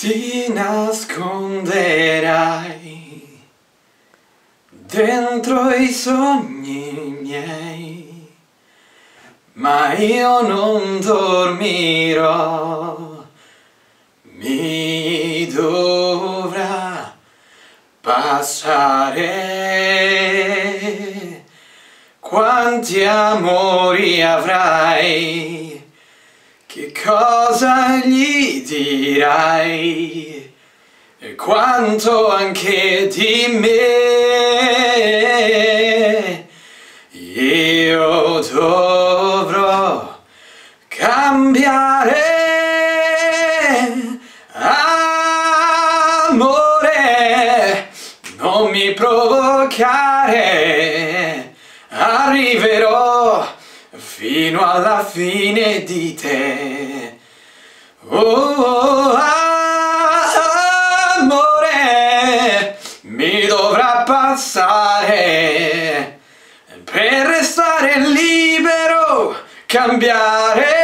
ti nasconderai dentro i sogni miei, ma io non dormirò, mi dovrà passare. Quanti amori avrai? Che cosa gli dirai? E quanto anche di me io dovrò cambiare amore non mi provocare arriverò fino alla fine di te. Oh, amore, mi dovrà passare per restare libero, cambiare.